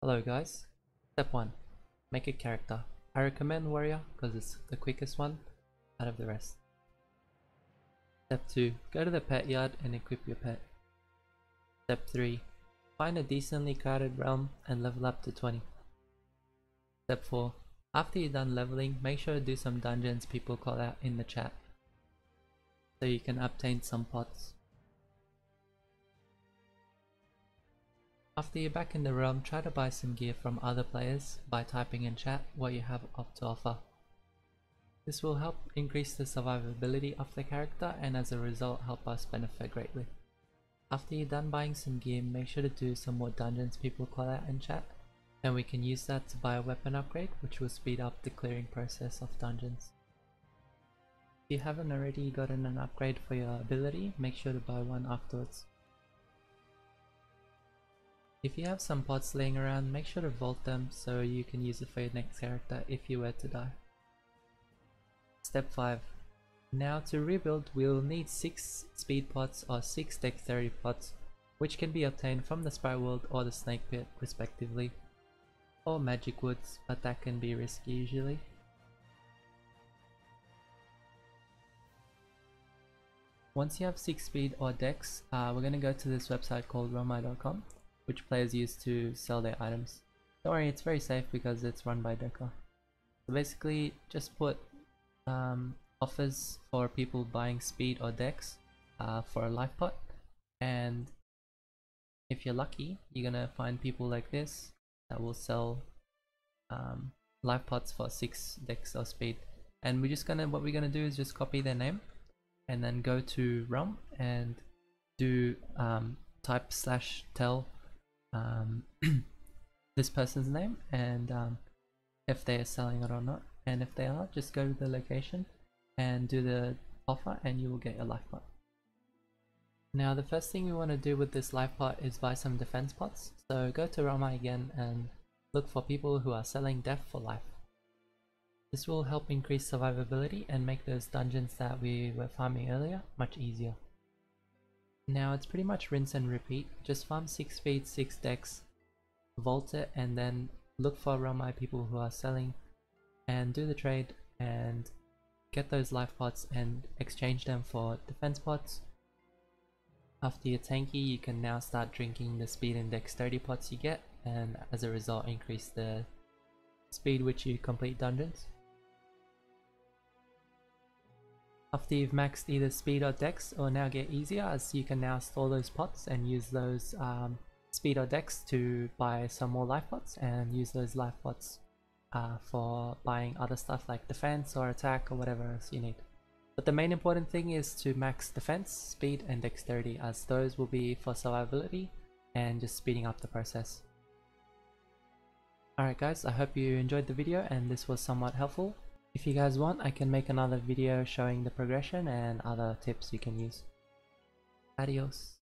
Hello guys. Step 1. Make a character. I recommend warrior because it's the quickest one out of the rest. Step 2. Go to the pet yard and equip your pet. Step 3. Find a decently crowded realm and level up to 20. Step 4. After you're done leveling, make sure to do some dungeons people call out in the chat so you can obtain some pots. After you're back in the realm, try to buy some gear from other players by typing in chat what you have up to offer. This will help increase the survivability of the character and as a result help us benefit greatly. After you're done buying some gear, make sure to do some more dungeons people call out in chat and we can use that to buy a weapon upgrade which will speed up the clearing process of dungeons. If you haven't already gotten an upgrade for your ability, make sure to buy one afterwards. If you have some pots laying around, make sure to vault them so you can use it for your next character if you were to die. Step 5. Now to rebuild we'll need 6 speed pots or 6 dexterity pots which can be obtained from the Sprite World or the Snake Pit respectively. Or magic woods, but that can be risky usually. Once you have 6 speed or dex, uh, we're gonna go to this website called realmeye.com which players use to sell their items. Don't worry, it's very safe because it's run by Deca. So basically, just put um, offers for people buying speed or dex uh, for a life pot, and if you're lucky, you're gonna find people like this that will sell um, life pots for six dex or speed. And we're just gonna, what we're gonna do is just copy their name, and then go to Realm and do um, type slash tell um, this person's name and um, if they are selling it or not. And if they are, just go to the location and do the offer and you will get your life pot. Now the first thing we want to do with this life pot is buy some defense pots. So go to Rama again and look for people who are selling def for life. This will help increase survivability and make those dungeons that we were farming earlier much easier. Now it's pretty much rinse and repeat. Just farm 6 feet, 6 dex, vault it, and then look for Realmeye people who are selling and do the trade and get those life pots and exchange them for defense pots. After you're tanky, you can now start drinking the speed and dexterity pots you get and as a result increase the speed which you complete dungeons. After you've maxed either speed or dex, it will now get easier as you can now store those pots and use those um, speed or dex to buy some more life pots and use those life pots uh, for buying other stuff like defense or attack or whatever else you need. But the main important thing is to max defense, speed and dexterity as those will be for survivability and just speeding up the process. Alright guys, I hope you enjoyed the video and this was somewhat helpful. If you guys want, I can make another video showing the progression and other tips you can use. Adios.